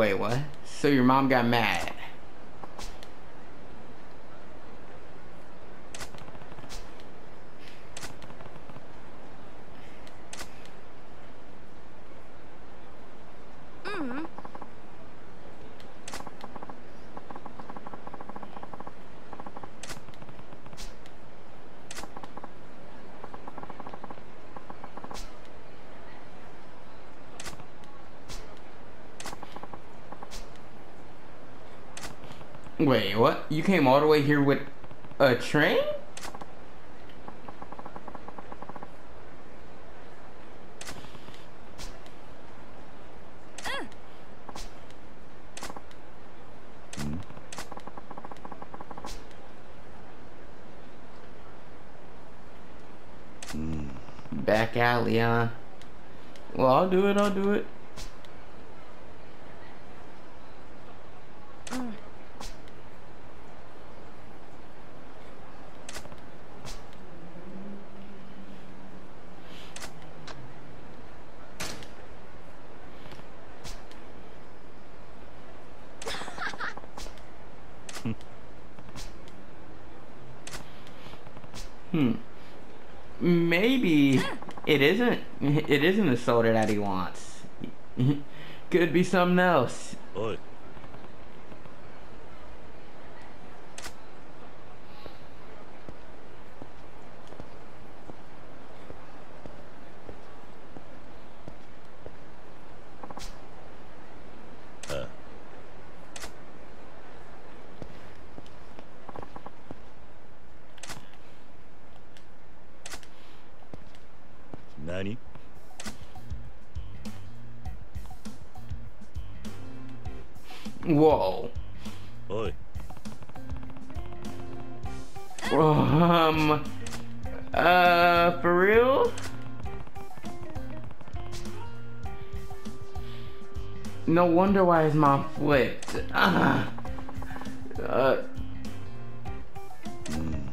Wait, what? So your mom got mad? Wait, what? You came all the way here with a train? Hmm. Hmm. Hmm. Back alley, huh? Well, I'll do it, I'll do it. Hmm. Maybe it isn't. It isn't the soda that he wants. Could be something else. お何？Whoa. Oi. Um. Uh, for real? No wonder why his mom flipped. Ah. Uh. Hmm.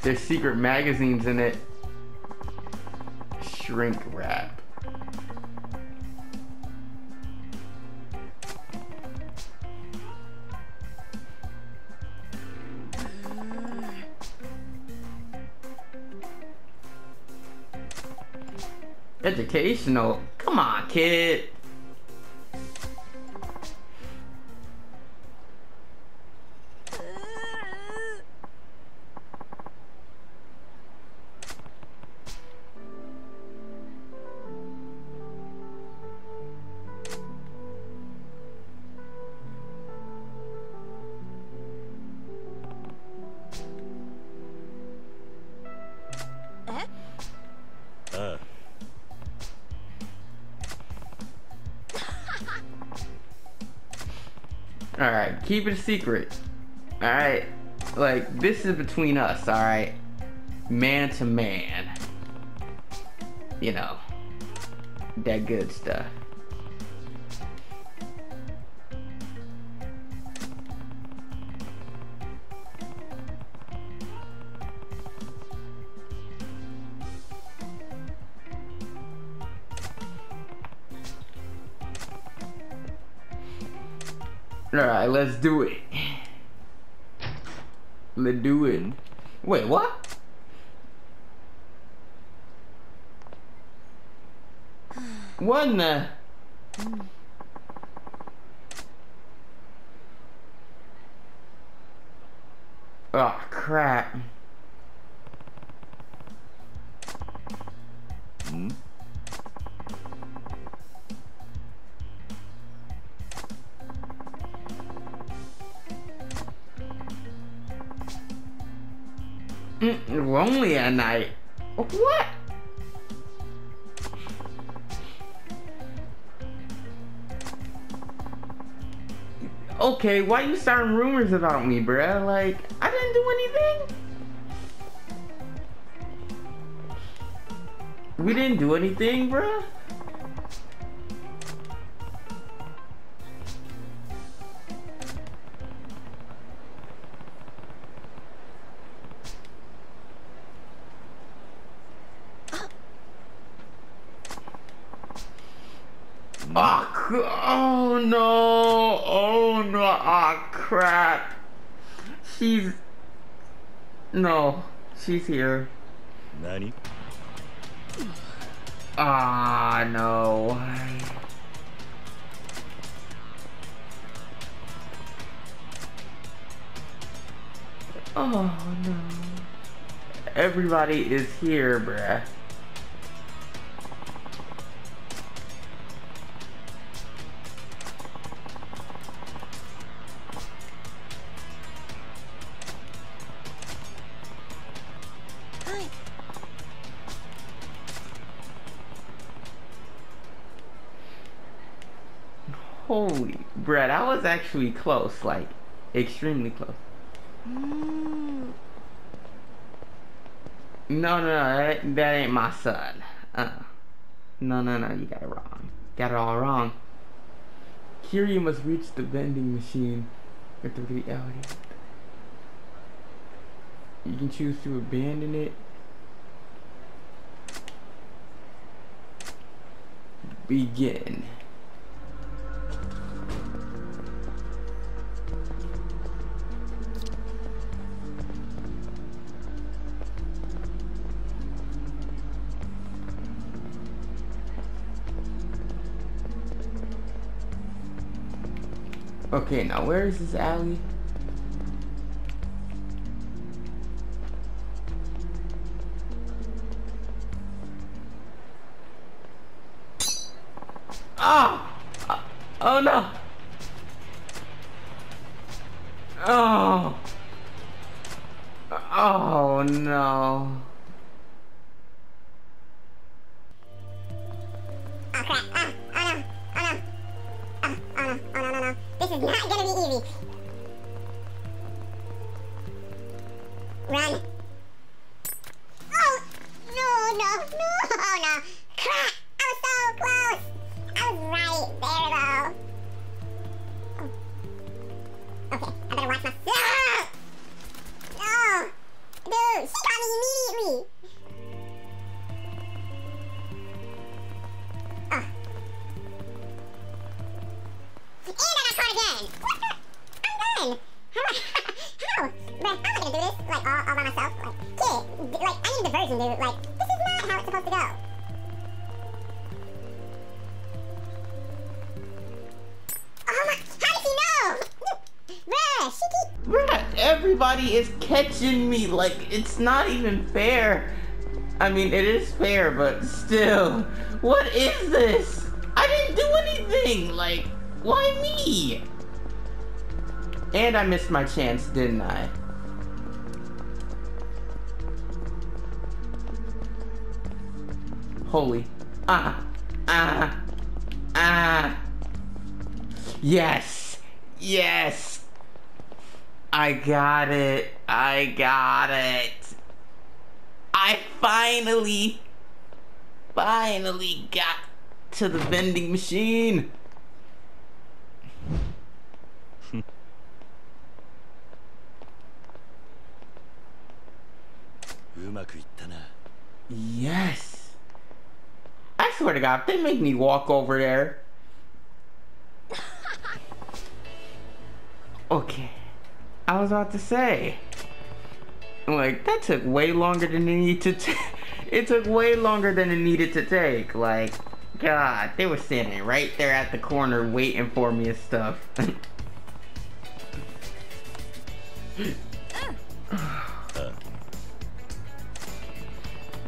There's secret magazines in it. Shrink wrap. Educational. Come on, kid. Alright, keep it a secret. Alright? Like, this is between us, alright? Man to man. You know. That good stuff. Alright, let's do it. Let's do it. Wait, what? What the? Oh, ah, crap. ん Mm-hmm. lonely at night. What? Okay, why you starting rumors about me, bruh? Like, I didn't do anything. We didn't do anything, bruh. Oh, oh no! Oh no! Oh crap! She's no, she's here. Nani? Ah no. Oh no. Everybody is here, bruh. Holy, bruh, I was actually close, like, extremely close. No, no, no, that, that ain't my son. Uh, no, no, no, you got it wrong. Got it all wrong. Here you must reach the vending machine with the reality. You can choose to abandon it. Begin. Okay, now where is this alley? Ah! Uh, oh no! Oh! Oh no! How? How? I'm not gonna do this like all, all by myself. Like, kid, like I need a diversion, dude. Like, this is not how it's supposed to go. Oh my! How did she know? Bruh, she keep. Bruh, everybody is catching me. Like, it's not even fair. I mean, it is fair, but still. What is this? I didn't do anything. Like, why me? And I missed my chance, didn't I? Holy. Ah. Ah. Ah. Yes. Yes. I got it. I got it. I finally, finally got to the vending machine. Yes. I swear to God, they make me walk over there. Okay. I was about to say. Like, that took way longer than it needed to It took way longer than it needed to take. Like, God, they were standing right there at the corner waiting for me and stuff.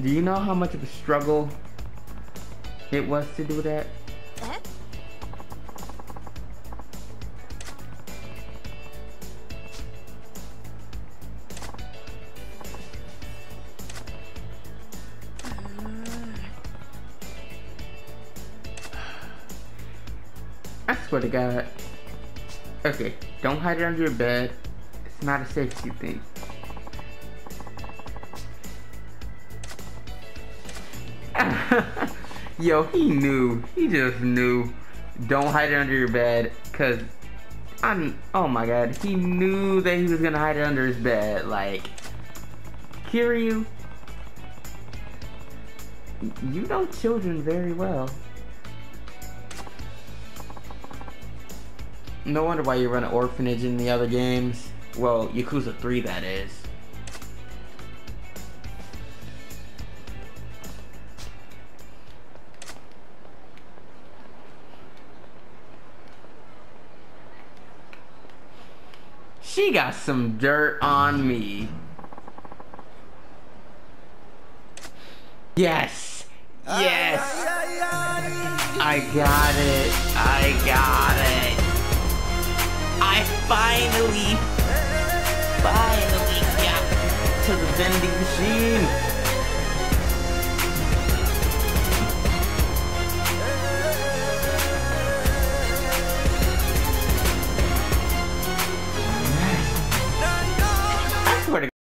Do you know how much of a struggle it was to do that? Uh. I swear to God. Okay, don't hide it under your bed. It's not a safety thing. Yo, he knew. He just knew. Don't hide it under your bed, cause I'm. Oh my God, he knew that he was gonna hide it under his bed. Like, Kiryu, you know children very well. No wonder why you run an orphanage in the other games. Well, Yakuza 3 that is. She got some dirt on me. Yes! Yes! I got it! I got it! I finally, finally got to the vending machine!